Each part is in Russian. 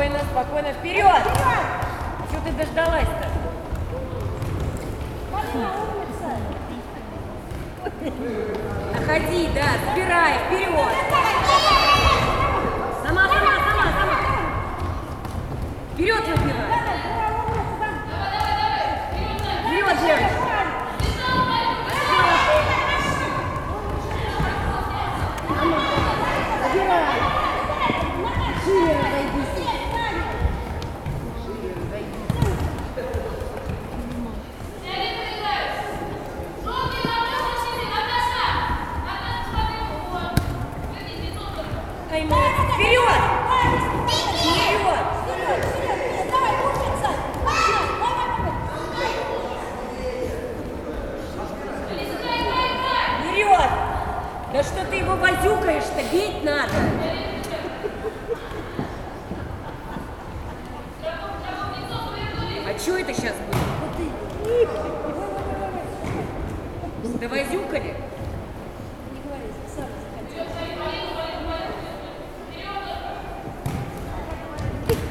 Вперед! Спокойно, спокойно, вперед! Чего ты дождалась-то? Находи, да, забирай, вперед! Сама, сама, сама, сама! Вперед выбивай! Вперед, девочка! Ай, молодец! Вперед! Вперед! Вперед! Да что ты его возюкаешь-то? Бить надо! А что это сейчас будет? Да возюкали?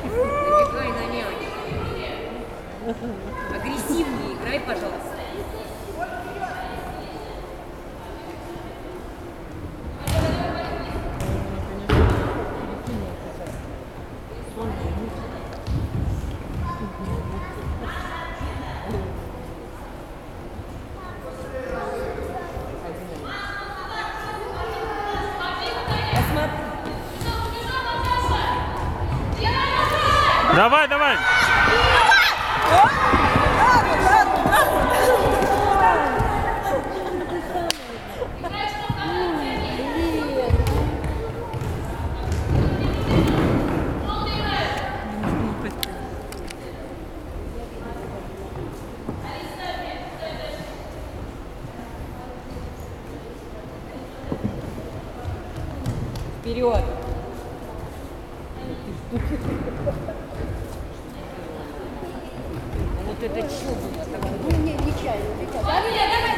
Набегай на няню. Агрессивнее играй, пожалуйста. Давай, давай. Вперед! Вот это что было такое? Набегай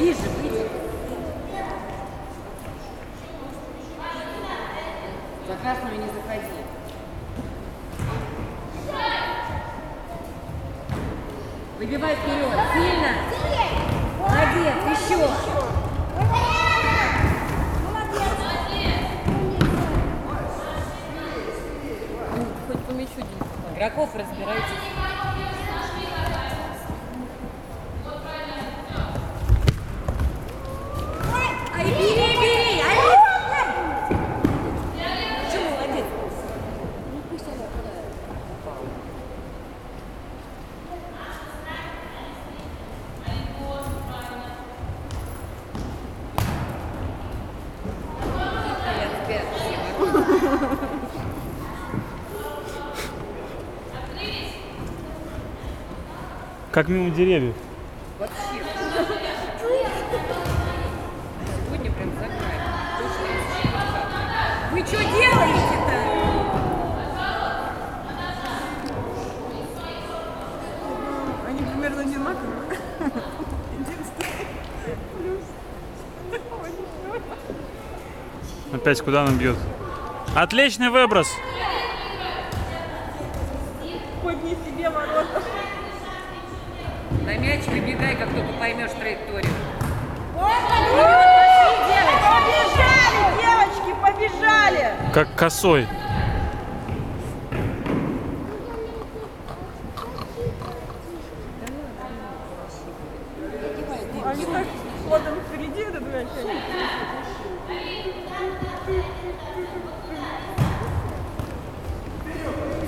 Ближе, ближе. За красную не заходи. Выбивай вперед. Сильно. Молодец. Еще. Молодец. Хоть по мячу Игроков разбирайтесь. Как мимо деревьев. Вообще. Сегодня прям заграли. Вы что делаете-то? Они примерно одинаковые. Единственный плюс. Опять куда нам бьет? Отличный выброс. Как косой. Они так ходом впереди этот мяч.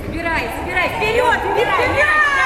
Собирай, собирай, вперед, вперед, вперед!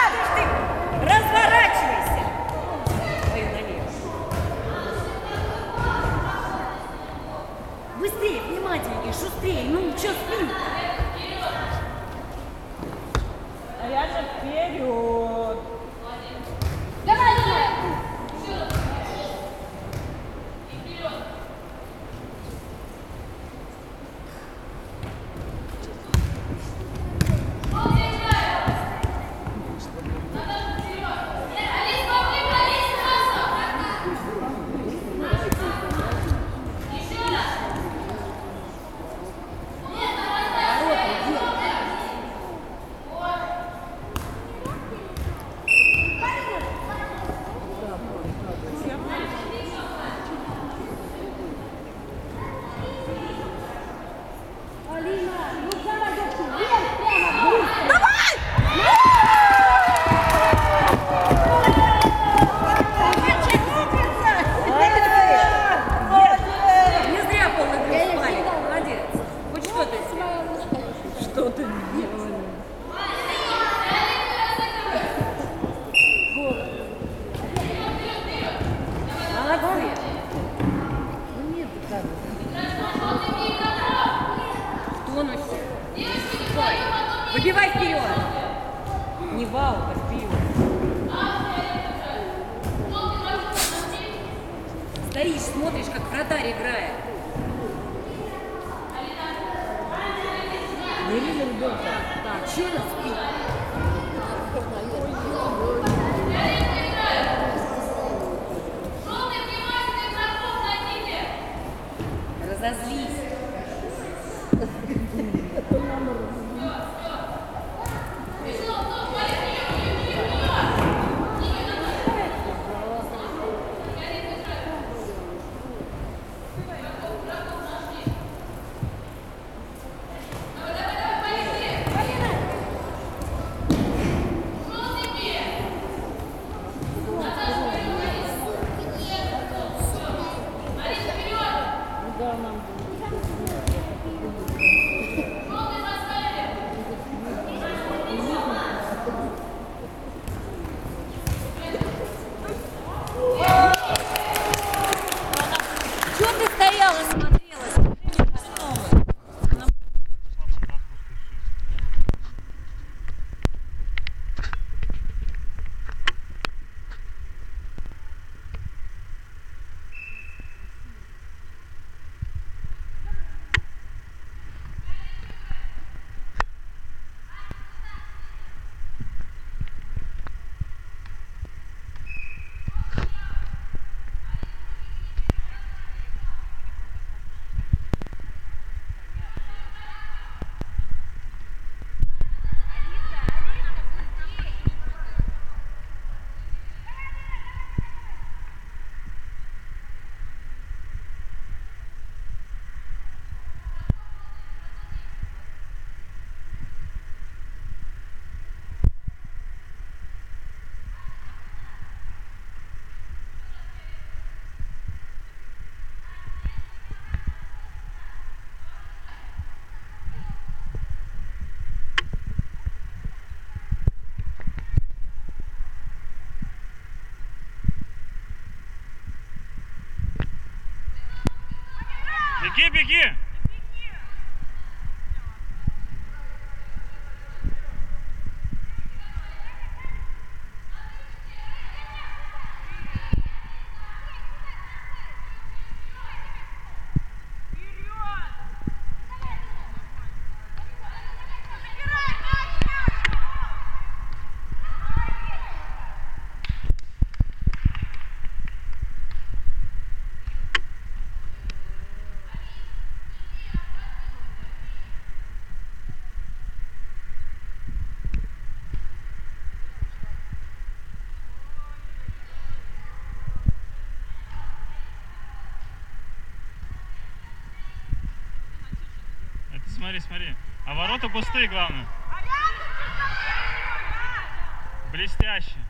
Беги, беги! смотри, смотри. А ворота пустые, главное. блестящие.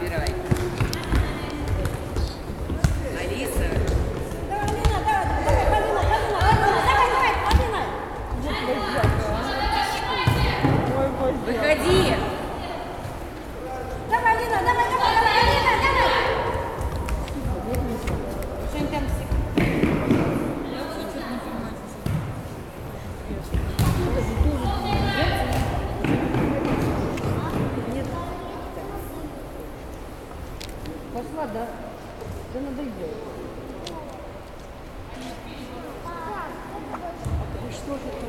Выбирай. 소주.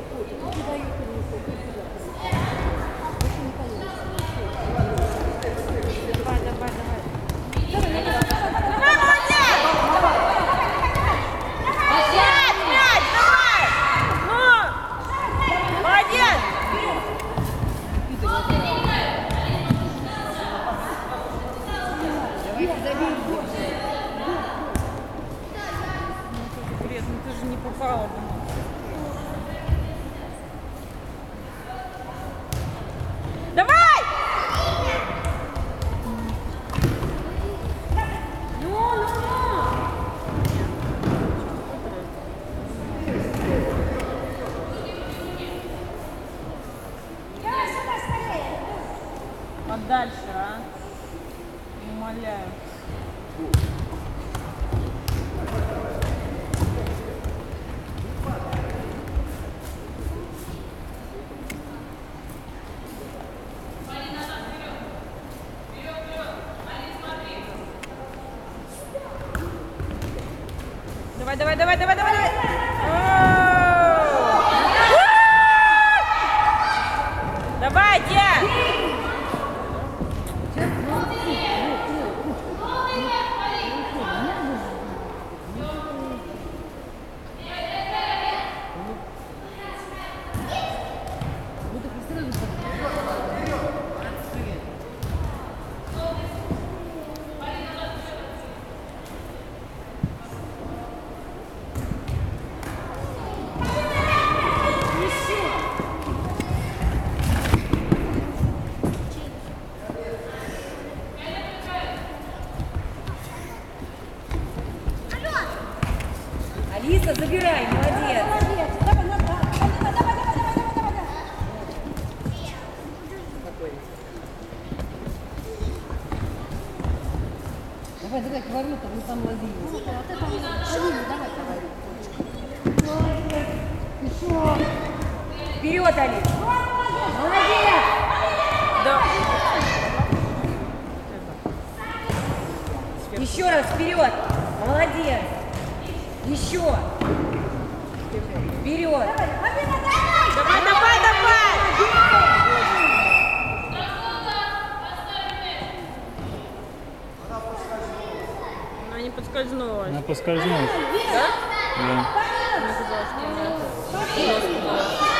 待て待て待て。Забирай, молодец. Давай, давай, к ворота, мы там ловили. Вперед! Давай, давай, давай! Она не подскользнулась. Она поскользнулась. Да? Да. Она казалась, что она...